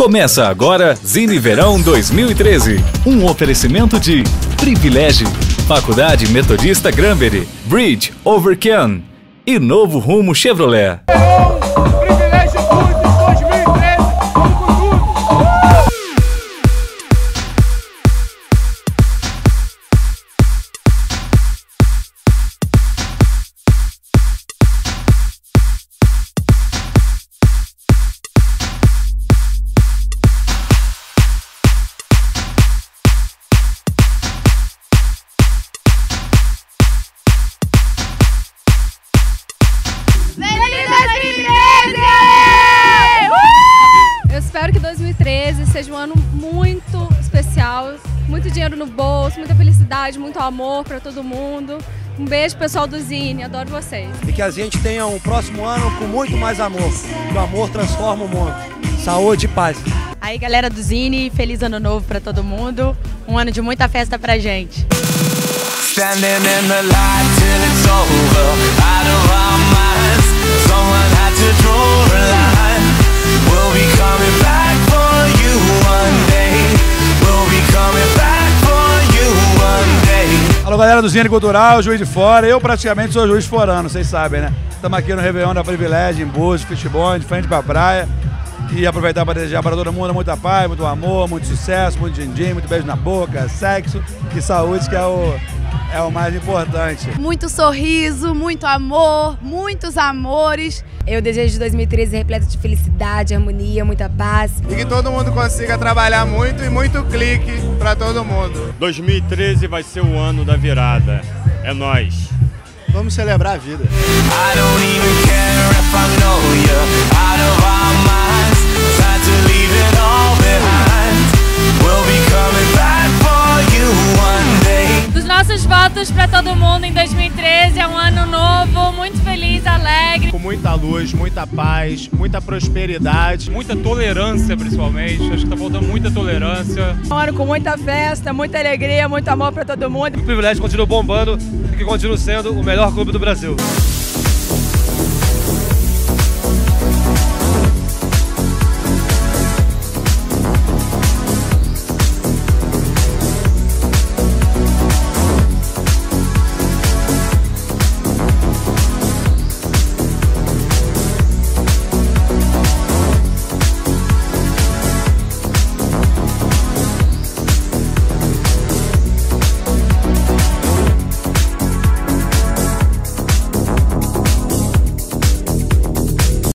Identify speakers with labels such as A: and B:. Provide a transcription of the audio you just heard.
A: Começa agora Zine Verão 2013. Um oferecimento de Privilégio, Faculdade Metodista Granbury, Bridge Over Can e Novo Rumo Chevrolet.
B: Seja um ano muito especial, muito dinheiro no bolso, muita felicidade, muito amor para todo mundo. Um beijo pessoal do Zine, adoro vocês.
C: e que a gente tenha um próximo ano com muito mais amor. Que o amor transforma o mundo. Saúde e paz.
D: Aí, galera do Zine, feliz ano novo pra todo mundo. Um ano de muita festa pra gente.
E: Standing in the light till it's over, out of our minds. Someone
F: galera do Zine Cultural, Juiz de Fora. Eu praticamente sou juiz forano, vocês sabem, né? Estamos aqui no Réveillon da Privilégio, em Búzios, Futebol, de frente pra praia. E aproveitar para desejar para todo mundo muita paz, muito amor, muito sucesso, muito din-din, muito beijo na boca, sexo e saúde, que é o, é o mais importante.
G: muito sorriso, muito amor, muitos amores. Eu desejo 2013 repleto de felicidade, harmonia, muita paz.
H: E que todo mundo consiga trabalhar muito e muito clique pra todo mundo.
I: 2013 vai ser o ano da virada. É nós.
C: Vamos celebrar a vida.
E: I don't even care
B: votos para todo mundo em 2013 é um ano novo, muito feliz, alegre.
H: Com muita luz, muita paz, muita prosperidade.
I: Muita tolerância, principalmente. Acho que tá faltando muita tolerância.
D: Um ano com muita festa, muita alegria, muito amor pra todo mundo.
F: O privilégio continua bombando e que continua sendo o melhor clube do Brasil.